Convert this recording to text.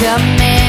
come in.